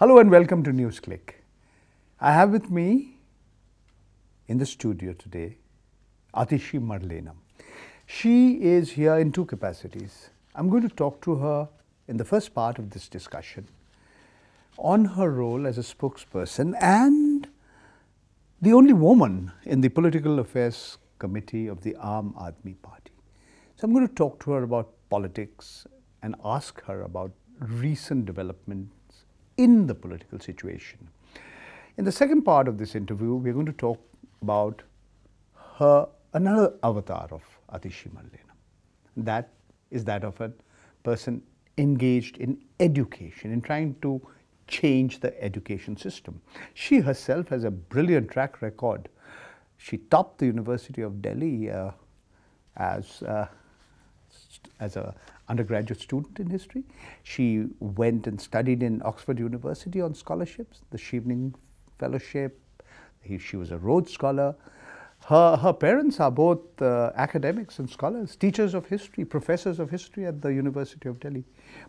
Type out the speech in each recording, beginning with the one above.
Hello and welcome to NewsClick. I have with me in the studio today Atishi Marlenam. She is here in two capacities. I'm going to talk to her in the first part of this discussion on her role as a spokesperson and the only woman in the Political Affairs Committee of the Aam Aadmi Party. So I'm going to talk to her about politics and ask her about recent developments in the political situation. In the second part of this interview, we're going to talk about her another avatar of Atishi Marlenam. That is that of a person engaged in education, in trying to change the education system. She herself has a brilliant track record. She topped the University of Delhi uh, as uh, as a undergraduate student in history. She went and studied in Oxford University on scholarships, the Chevening Fellowship. He, she was a Rhodes Scholar. Her, her parents are both uh, academics and scholars, teachers of history, professors of history at the University of Delhi.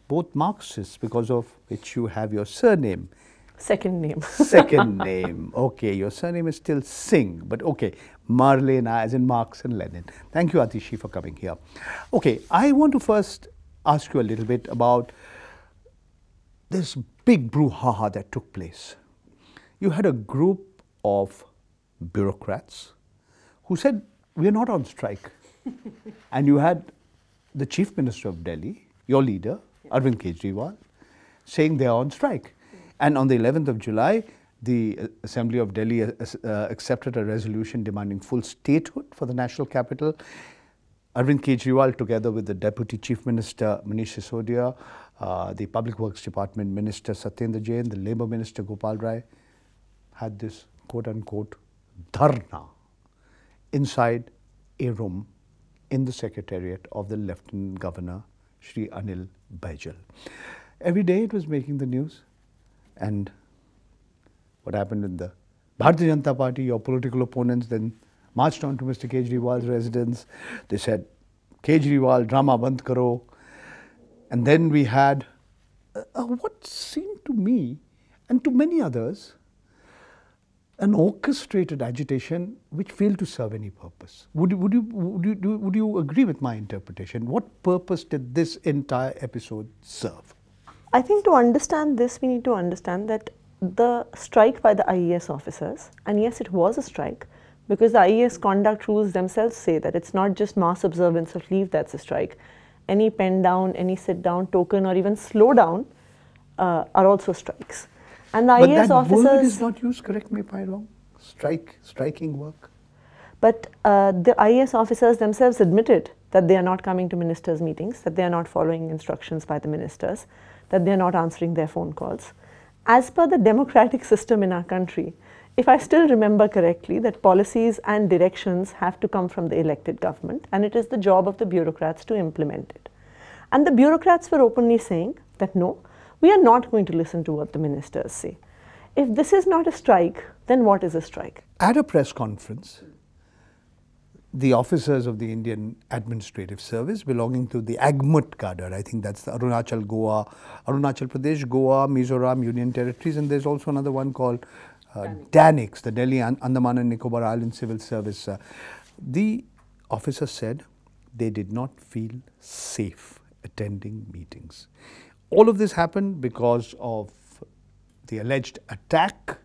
Both Marxists, because of which you have your surname. Second name. Second name. Okay, your surname is still Singh, but okay. Marlena, as in Marx and Lenin. Thank you, Atishi, for coming here. Okay, I want to first ask you a little bit about this big brouhaha that took place. You had a group of bureaucrats who said, We're not on strike. and you had the Chief Minister of Delhi, your leader, Arvind Kejriwal, saying they are on strike. And on the 11th of July, the Assembly of Delhi uh, uh, accepted a resolution demanding full statehood for the national capital. Arvind Kejriwal, together with the Deputy Chief Minister Manish Sisodia, uh, the Public Works Department Minister Satyendra Jain, the Labour Minister Gopal Rai, had this quote unquote dharna inside a room in the secretariat of the Lieutenant Governor Sri Anil Baijal. Every day it was making the news and what happened in the Bharatiya Janata Party, your political opponents then marched on to Mr. Kejriwal's residence. They said, Kejriwal, drama band karo. And then we had uh, uh, what seemed to me and to many others an orchestrated agitation which failed to serve any purpose. Would, would, you, would, you, would you agree with my interpretation? What purpose did this entire episode serve? I think to understand this, we need to understand that the strike by the IAS officers, and yes, it was a strike, because the IAS conduct rules themselves say that it's not just mass observance of leave that's a strike. Any pen down, any sit down, token, or even slow down uh, are also strikes. And the but IAS that officers. word is not used, correct me if I'm wrong. Strike, striking work. But uh, the IAS officers themselves admitted that they are not coming to ministers' meetings, that they are not following instructions by the ministers, that they are not answering their phone calls as per the democratic system in our country, if I still remember correctly, that policies and directions have to come from the elected government and it is the job of the bureaucrats to implement it. And the bureaucrats were openly saying that no, we are not going to listen to what the ministers say. If this is not a strike, then what is a strike? At a press conference, the officers of the Indian Administrative Service belonging to the AGMUT cadre. I think that's the Arunachal, Goa, Arunachal Pradesh, Goa, Mizoram Union Territories, and there's also another one called uh, DANICS, the Delhi Andaman and Nicobar Island Civil Service. Uh, the officer said they did not feel safe attending meetings. All of this happened because of the alleged attack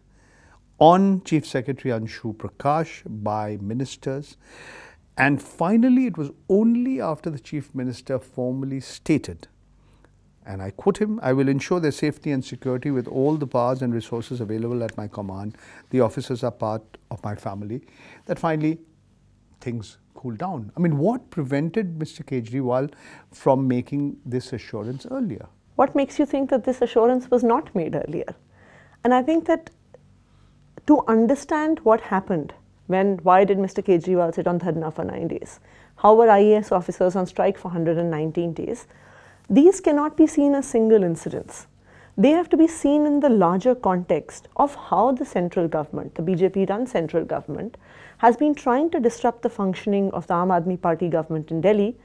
on Chief Secretary Anshu Prakash by ministers. And finally, it was only after the Chief Minister formally stated, and I quote him, I will ensure their safety and security with all the powers and resources available at my command. The officers are part of my family. That finally things cooled down. I mean, what prevented Mr. Kejriwal from making this assurance earlier? What makes you think that this assurance was not made earlier? And I think that to understand what happened when, why did Mr. Kejriwal sit on dharna for nine days? How were IAS officers on strike for 119 days? These cannot be seen as single incidents. They have to be seen in the larger context of how the central government, the BJP run central government, has been trying to disrupt the functioning of the Aam Aadmi Party government in Delhi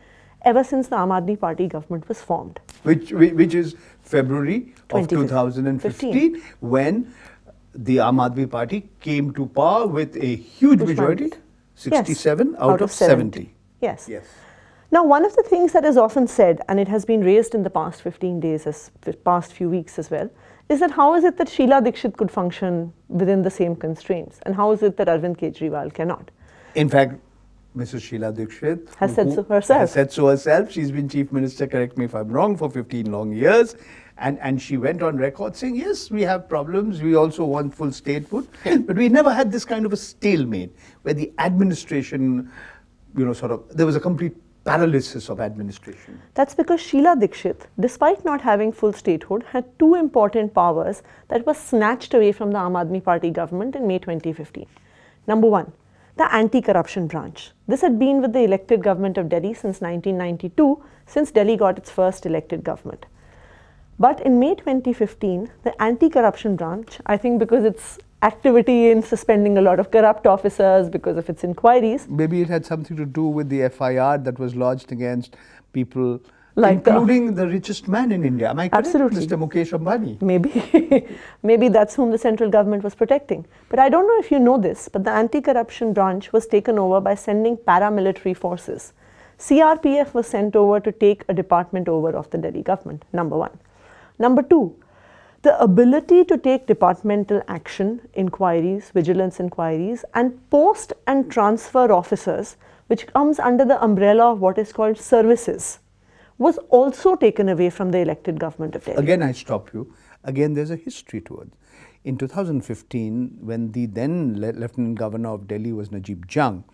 ever since the Aam Aadmi Party government was formed. Which, which is February of 2015. 2015 when the Aam Aadmi Party came to power with a huge Which majority, mandate? Yes, 67 out, of 70. Yes. Yes. Now, one of the things that is often said, and it has been raised in the past 15 days, as the past few weeks as well, is that how is it that Sheila Dikshit could function within the same constraints, and how is it that Arvind Kejriwal cannot? In fact, Mrs. Sheila Dikshit Has said so herself. Has said so herself. She's been chief minister, correct me if I'm wrong, for 15 long years. And, and she went on record saying, yes, we have problems. We also want full statehood. but we never had this kind of a stalemate where the administration, you know, sort of, there was a complete paralysis of administration. That's because Sheila Dikshit, despite not having full statehood, had two important powers that were snatched away from the Aam Aadmi Party government in May 2015. Number one, the anti corruption branch. This had been with the elected government of Delhi since 1992, since Delhi got its first elected government. But in May 2015, the anti corruption branch, I think because its activity in suspending a lot of corrupt officers, because of its inquiries, Maybe it had something to do with the FIR that was lodged against people, Like the- including the, richest man in India. Am I correct? Absolutely. Mr. Mukesh Ambani. Maybe, maybe that's whom the central government was protecting. But I don't know if you know this, but the anti-corruption branch was taken over by sending paramilitary forces. CRPF was sent over to take a department over of the Delhi government, number one. Number two, the ability to take departmental action, inquiries, vigilance inquiries, and post and transfer officers, which comes under the umbrella of what is called services, was also taken away from the elected government of Delhi. Again, I stop you. Again, there's a history to it. In 2015, when the then Le- Lieutenant Governor of Delhi was Najib Jung,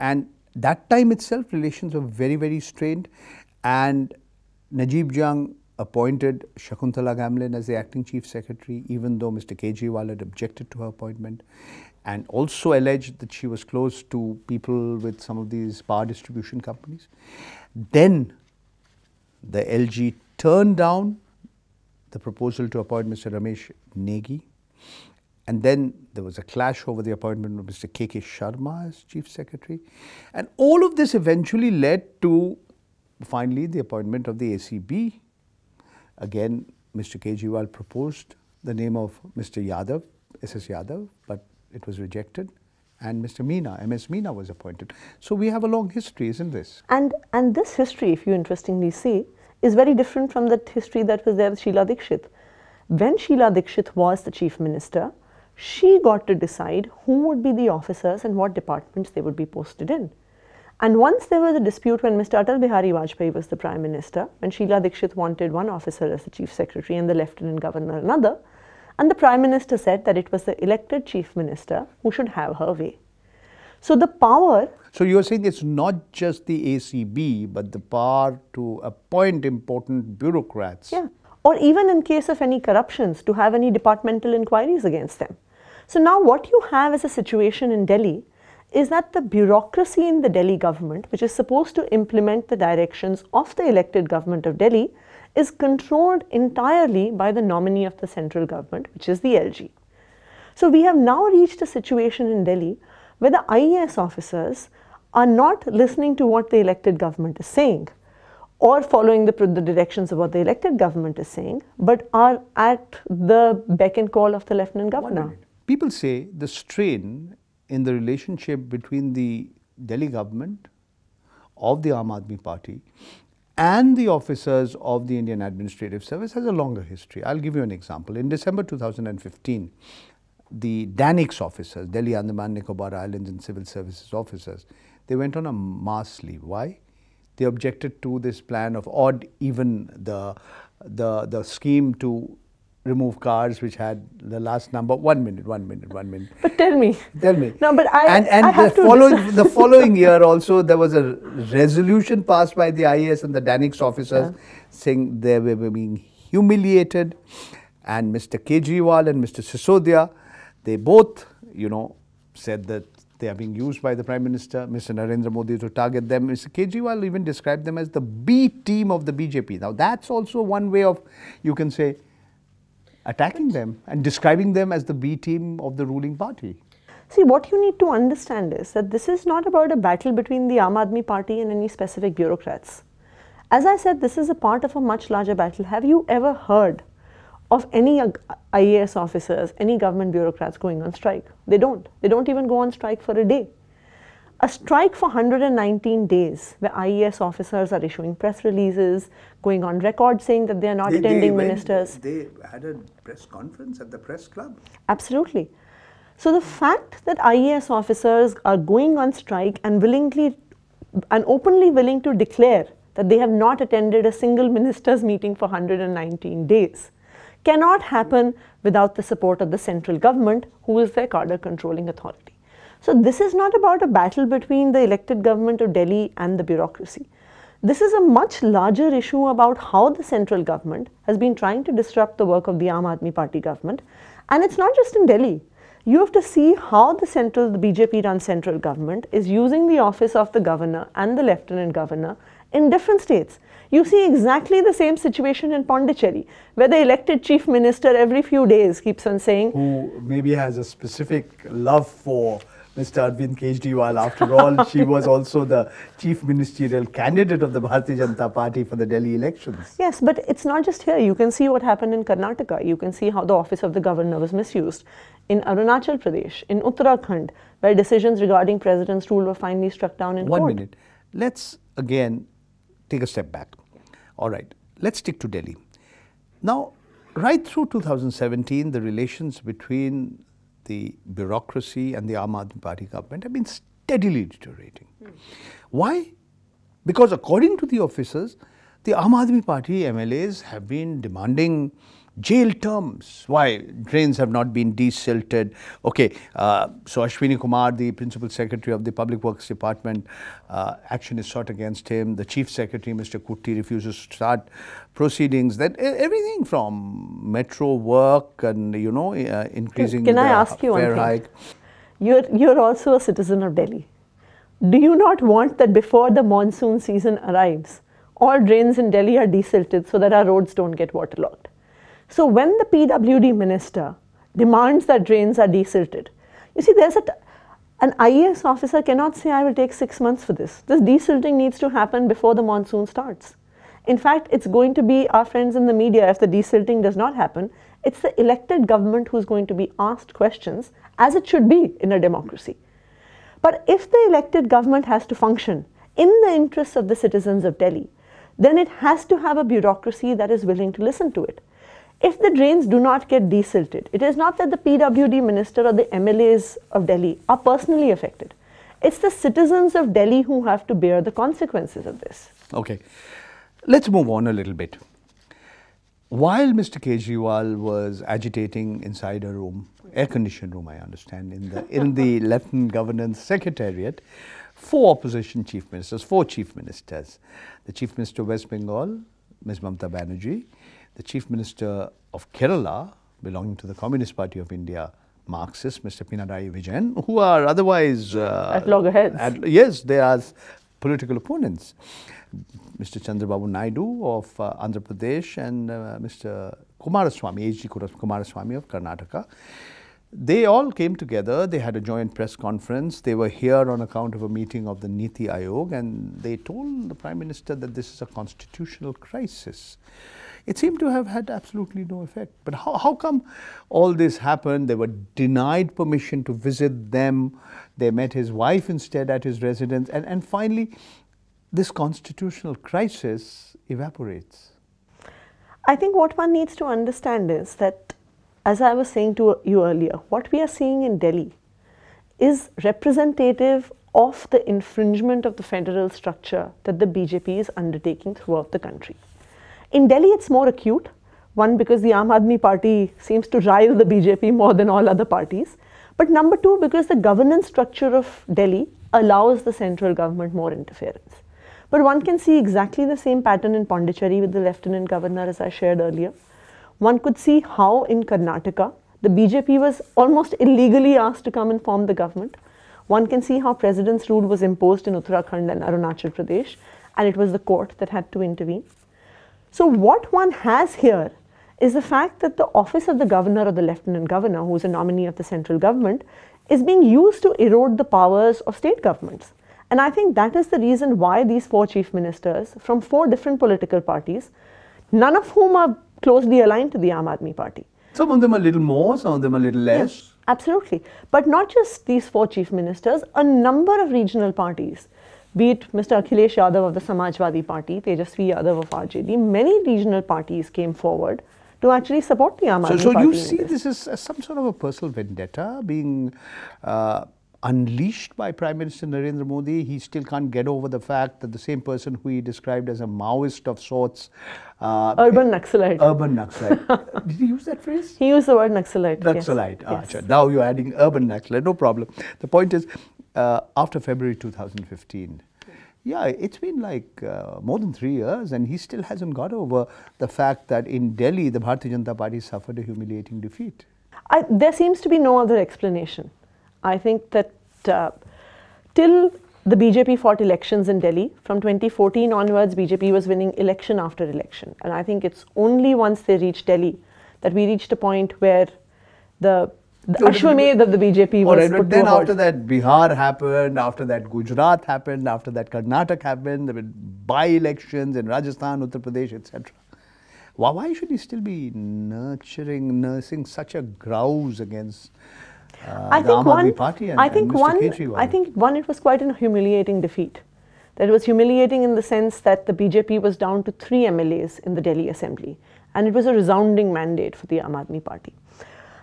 and that time itself, relations were very, very strained, and Najib Jung appointed Shakuntala Gamlin as the acting chief secretary, even though Mr. Kejriwal had objected to her appointment, and also alleged that she was close to people with some of these power distribution companies. Then the LG turned down the proposal to appoint Mr. Ramesh Negi. And then there was a clash over the appointment of Mr. K.K. Sharma as Chief Secretary. And all of this eventually led to finally the appointment of the ACB. Again, Mr. Kejriwal proposed the name of Mr. Yadav, S.S. Yadav, but it was rejected. And Mr. Meena, M.S. Meena was appointed. So we have a long history, isn't this? And, and this history, if you interestingly see, is very different from the history that was there with Sheila Dikshit. When Sheila Dikshit was the chief minister, she got to decide who would be the officers and what departments they would be posted in. And once there was a dispute when Mr. Atal Bihari Vajpayee was the prime minister, when Sheila Dikshit wanted one officer as the chief secretary and the lieutenant governor another, and the prime minister said that it was the elected chief minister who should have her way. So the power So you are saying it's not just the ACB, but the power to appoint important bureaucrats. Yeah. Or even in case of any corruptions, to have any departmental inquiries against them. So now what you have is a situation in Delhi is that the bureaucracy in the Delhi government, which is supposed to implement the directions of the elected government of Delhi, is controlled entirely by the nominee of the central government, which is the LG. So we have now reached a situation in Delhi where the IAS officers are not listening to what the elected government is saying or following the, the directions of what the elected government is saying, but are at the beck and call of the lieutenant governor. People say the strain in the relationship between the Delhi government of the Aam Aadmi Party and the officers of the Indian Administrative Service has a longer history. I'll give you an example. In December 2015, the DANICS officers, Delhi Andaman Nicobar Islands and Civil Services officers, they went on a mass leave. Why? They objected to this plan of odd even the the the scheme to remove cars which had the last number one minute, one minute, one minute. But tell me. Tell me. No, but I- and and I have the following the following year also there was a resolution passed by the IAS and the DANICS officers saying they were being humiliated, and Mr. Kejriwal and Mr. Sisodia, they both you know said that they are being used by the Prime Minister, Mr. Narendra Modi, to target them. Mr. Kejriwal even described them as the B team of the BJP. Now that's also one way of you can say attacking them and describing them as the B team of the ruling party. See, what you need to understand is that this is not about a battle between the Aam Aadmi Party and any specific bureaucrats. As I said, this is a part of a much larger battle. Have you ever heard of any IAS officers, any government bureaucrats going on strike? They don't. They don't even go on strike for a day. A strike for 119 days, where IAS officers are issuing press releases, going on record saying that they are not They- attending they, ministers. They had a press conference at the press club. Absolutely. So the fact that IAS officers are going on strike and willingly and openly willing to declare that they have not attended a single minister's meeting for 119 days cannot happen without the support of the central government, who is their cadre controlling authority. So this is not about a battle between the elected government of Delhi and the bureaucracy. This is a much larger issue about how the central government has been trying to disrupt the work of the Aam Aadmi Party government. And it's not just in Delhi. You have to see how the central, the BJP run central government is using the office of the governor and the lieutenant governor in different states. You see exactly the same situation in Pondicherry, where the elected chief minister every few days keeps on saying, Who maybe has a specific love for Mr. Arvind Kejriwal. After all, she was also the chief ministerial candidate of the Bharatiya Janata Party for the Delhi elections. Yes, but it's not just here. You can see what happened in Karnataka. You can see how the office of the governor was misused. In Arunachal Pradesh, in Uttarakhand, where decisions regarding president's rule were finally struck down in One court. minute. Let's again take a step back. All right, let's stick to Delhi. Now, right through 2017, the relations between the bureaucracy and the Aam Party government have been steadily deteriorating. Why? Because according to the officers, the Aam Party MLAs have been demanding jail terms. Why? Drains have not been desilted. Okay, uh, so Ashwini Kumar, the Principal Secretary of the Public Works Department, uh, action is sought against him. The Chief Secretary, Mr. Kutty, refuses to start proceedings. That everything from metro work and you know uh, increasing Can I the ask you one fare thing? hike. You're, you're also a citizen of Delhi. Do you not want that before the monsoon season arrives, all drains in Delhi are desilted so that our roads don't get waterlogged? So when the PWD minister demands that drains are desilted, you see, there's an IAS officer cannot say, I will take six months for this. This desilting needs to happen before the monsoon starts. In fact, it's going to be our friends in the media if the desilting does not happen. It's the elected government who's going to be asked questions, as it should be in a democracy. But if the elected government has to function in the interests of the citizens of Delhi, then it has to have a bureaucracy that is willing to listen to it. If the drains do not get desilted, it is not that the PWD minister or the MLAs of Delhi are personally affected. It's the citizens of Delhi who have to bear the consequences of this. Okay, let's move on a little bit. While Mr. Kejriwal was agitating inside a room, air-conditioned room, I understand, in the in the Lieutenant Governor's Secretariat, four opposition chief ministers, four chief ministers, the Chief Minister of West Bengal, Ms. Mamata Banerjee, the Chief Minister of Kerala, belonging to the Communist Party of India, Marxist, Mr. Pinarayi Vijayan, who are otherwise uh, At loggerheads. at- yes, they are political opponents. Mr. Chandrababu Naidu of uh, Andhra Pradesh and uh, Mr. Kumaraswamy, H.D. Kumaraswamy of Karnataka. They all came together. They had a joint press conference. They were here on account of a meeting of the Niti Aayog, and they told the Prime Minister that this is a constitutional crisis. It seemed to have had absolutely no effect. But how, how come all this happened? They were denied permission to visit them. They met his wife instead at his residence. And, and finally, this constitutional crisis evaporates. I think what one needs to understand is that, as I was saying to you earlier, what we are seeing in Delhi is representative of the infringement of the federal structure that the BJP is undertaking throughout the country. In Delhi, it's more acute. One, because the Aam Aadmi Party seems to rile the BJP more than all other parties. But number two, because the governance structure of Delhi allows the central government more interference. But one can see exactly the same pattern in Pondicherry with the lieutenant governor, as I shared earlier. One could see how in Karnataka the BJP was almost illegally asked to come and form the government. One can see how president's rule was imposed in Uttarakhand and Arunachal Pradesh, and it was the court that had to intervene. So, what one has here is the fact that the office of the governor or the lieutenant governor, who is a nominee of the central government, is being used to erode the powers of state governments. And I think that is the reason why these four chief ministers from four different political parties, none of whom are closely aligned to the Aam Aadmi Party. Some of them a little more, some of them a little less. Yes, Absolutely. But not just these four chief ministers, a number of regional parties, be it Mr. Akhilesh Yadav of the Samajwadi Party, Tejasvi Yadav of RJD, many regional parties came forward to actually support the Aam So, Aadmi so Party. you see this. as some sort of a personal vendetta being uh, unleashed by Prime Minister Narendra Modi. He still can't get over the fact that the same person who he described as a Maoist of sorts, uh, Urban Naxalite. urban Naxalite. Did he use that phrase? he used the word Naxalite. yes. Naxalite. Ah, Yes. Now you're adding urban Naxalite, no problem. The point is, uh, after February 2015, yeah, it's been like uh, more than three years, and he still hasn't got over the fact that in Delhi, the Bharatiya Janata Party suffered a humiliating defeat. I, there seems to be no other explanation. I think that uh, till the BJP fought elections in Delhi, from 2014 onwards, BJP was winning election after election. And I think it's only once they reached Delhi that we reached a point where the, the So the- Ashwamedh of the BJP was right, but then after that, Bihar happened, after that, Gujarat happened, after that, Karnataka happened, there were by elections in Rajasthan, Uttar Pradesh, etc. Why, why should he still be nurturing, nursing such a grouse against uh, I the think one. And, I think one. Kejriwal? I think one. It was quite a humiliating defeat. That it was humiliating in the sense that the BJP was down to three MLAs in the Delhi Assembly, and it was a resounding mandate for the Aam Aadmi Party.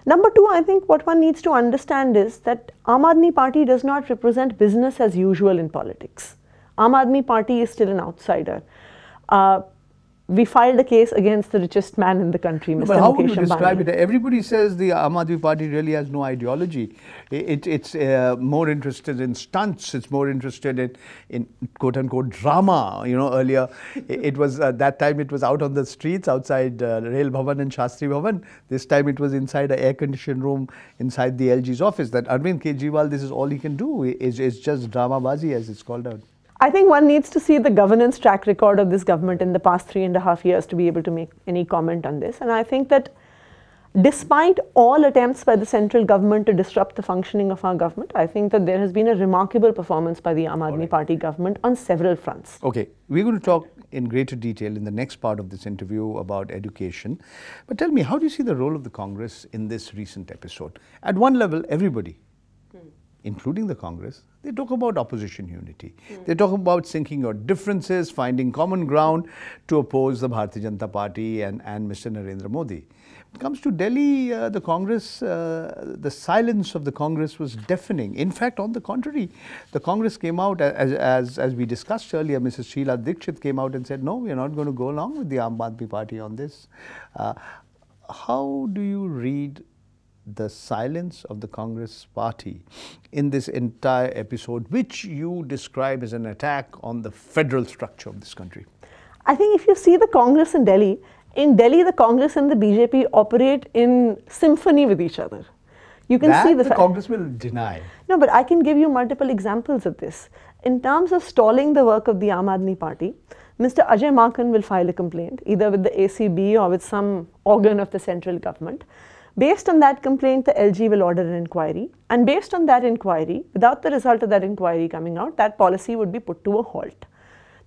Number two, I think what one needs to understand is that Aam Aadmi Party does not represent business as usual in politics. Aam Aadmi Party is still an outsider. Uh, we filed a case against the richest man in the country, Mr. But how would you describe Ambani. it? Everybody says the Aam Aadmi Party really has no ideology. It, it's uh, more interested in stunts. It's more interested in, in quote unquote drama. You know, earlier it was uh, that time it was out on the streets outside uh, Rail Bhavan and Shastri Bhavan. This time it was inside an air conditioned room inside the LG's office. That Arvind Kejriwal, this is all he can do. Is is just drama bazi as it's called out. I think one needs to see the governance track record of this government in the past three and a half years to be able to make any comment on this. And I think that despite all attempts by the central government to disrupt the functioning of our government, I think that there has been a remarkable performance by the Aam Aadmi Party government on several fronts. Okay, we're going to talk in greater detail in the next part of this interview about education. But tell me, how do you see the role of the Congress in this recent episode? At one level, everybody, including the Congress, they talk about opposition unity. They talk about sinking your differences, finding common ground to oppose the Bharatiya Janata Party and, and Mr. Narendra Modi. When it comes to Delhi, uh, the Congress, uh, the silence of the Congress was deafening. In fact, on the contrary, the Congress came out, as, as, as we discussed earlier, Mrs. Sheila Dikshit came out and said, no, we are not going to go along with the Aam Aadmi Party on this. Uh, how do you read the silence of the Congress party in this entire episode, which you describe as an attack on the federal structure of this country? I think if you see the Congress in Delhi, in Delhi the Congress and the BJP operate in symphony with each other. You can that see the, the Congress will deny. No, but I can give you multiple examples of this. In terms of stalling the work of the Aam Aadmi Party, Mr. Ajay Makan will file a complaint either with the ACB or with some organ of the central government. Based on that complaint, the LG will order an inquiry. And based on that inquiry, without the result of that inquiry coming out, that policy would be put to a halt.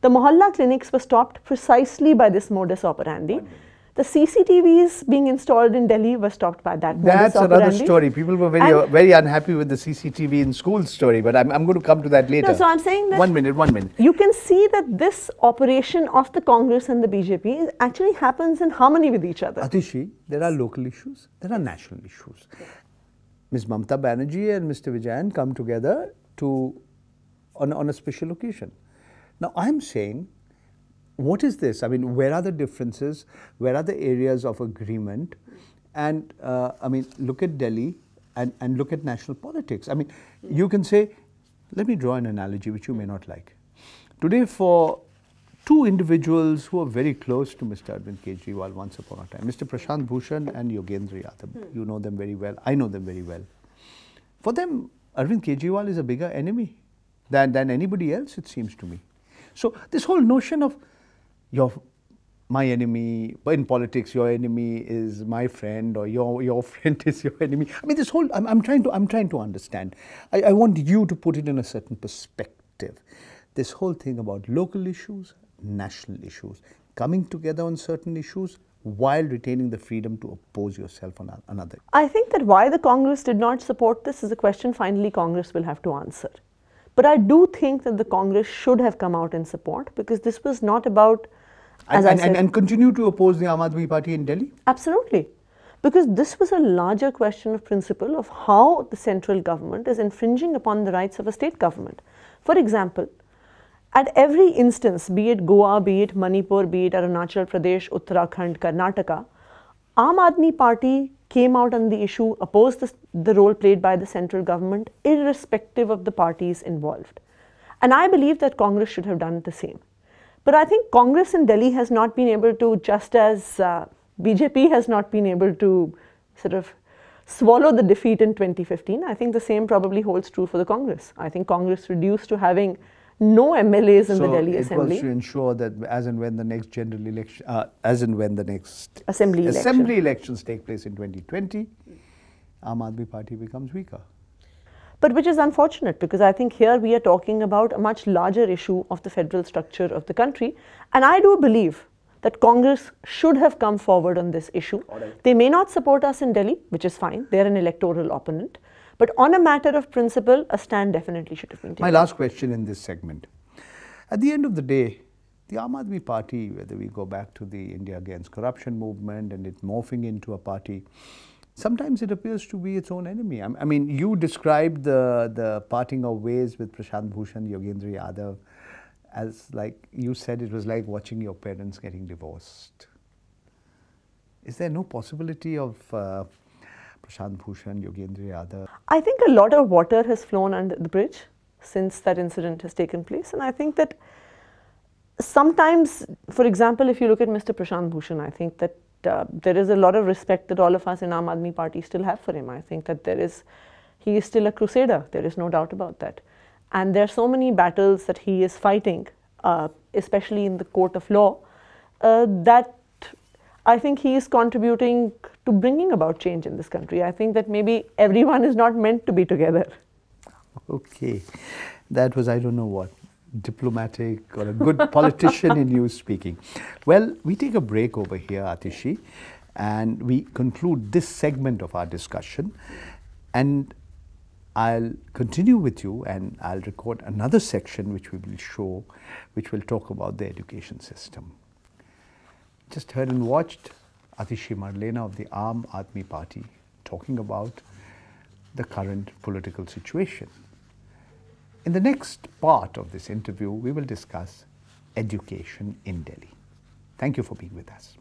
The Mohalla clinics were stopped precisely by this modus operandi. The CCTVs being installed in Delhi were stopped by that That's another operandi. story. People were very, uh, very unhappy with the CCTV in school story, but I'm, I'm going to come to that later. No, so I'm saying that One minute, one minute. you can see that this operation of the Congress and the BJP actually happens in harmony with each other. Atishi, there are local issues, there are national issues. Ms. Mamta Banerjee and Mr. Vijayan come together to on, on a special occasion. Now, I'm saying, what is this? I mean, where are the differences? Where are the areas of agreement? And uh, I mean, look at Delhi and, and look at national politics. I mean, you can say, let me draw an analogy which you may not like. Today, for two individuals who are very close to Mr. Arvind Kejriwal once upon a time, Mr. Prashant Bhushan and Yogendra Yadav. You know them very well. I know them very well. For them, Arvind Kejriwal is a bigger enemy than, than anybody else, it seems to me. So, this whole notion of your my enemy in politics your enemy is my friend or your your friend is your enemy i mean this whole i'm, I'm trying to i'm trying to understand I, I want you to put it in a certain perspective, this whole thing about local issues, national issues, coming together on certain issues while retaining the freedom to oppose yourself on another? I think that why the Congress did not support this is a question finally Congress will have to answer. But I do think that the Congress should have come out in support because this was not about. And, and, and, and, continue to oppose the Aam Aadmi Party in Delhi? Absolutely. Because this was a larger question of principle of how the central government is infringing upon the rights of a state government. For example, at every instance, be it Goa, be it Manipur, be it Arunachal Pradesh, Uttarakhand, Karnataka, Aam Aadmi Party came out on the issue, opposed the, the role played by the central government, irrespective of the parties involved. And I believe that Congress should have done the same. But I think Congress in Delhi has not been able to, just as uh, BJP has not been able to sort of swallow the defeat in 2015, I think the same probably holds true for the Congress. I think Congress reduced to having no MLAs in so the Delhi it Assembly. was to ensure that as and when the next general election, uh, as and when the next assembly, assembly election. elections take place in 2020, Aam Aadmi Party becomes weaker. But which is unfortunate because I think here we are talking about a much larger issue of the federal structure of the country. And I do believe that Congress should have come forward on this issue. Right. They may not support us in Delhi, which is fine, they're an electoral opponent. But on a matter of principle, a stand definitely should have been taken. My last question in this segment. At the end of the day, the Aam Aadmi Party, whether we go back to the India Against Corruption movement and it morphing into a party, sometimes it appears to be its own enemy. I mean, you described the, the parting of ways with Prashant Bhushan, Yogendra Yadav, as like you said, it was like watching your parents getting divorced. Is there no possibility of uh, Prashant Bhushan, Yogendra Yadav? I think a lot of water has flown under the bridge since that incident has taken place. And I think that sometimes, for example, if you look at Mr. Prashant Bhushan, I think that uh, there is a lot of respect that all of us in Aam Aadmi Party still have for him. I think that there is, he is still a crusader. There is no doubt about that. And there are so many battles that he is fighting, uh, especially in the court of law, uh, that I think he is contributing to bringing about change in this country. I think that maybe everyone is not meant to be together. Okay. That was, I don't know what, diplomatic or a good politician in you speaking. Well, we take a break over here, Atishi, and we conclude this segment of our discussion. And I'll continue with you and I'll record another section which we will show, which will talk about the education system. Just heard and watched Atishi Marlena of the Aam Aadmi Party talking about the current political situation. In the next part of this interview, we will discuss education in Delhi. Thank you for being with us.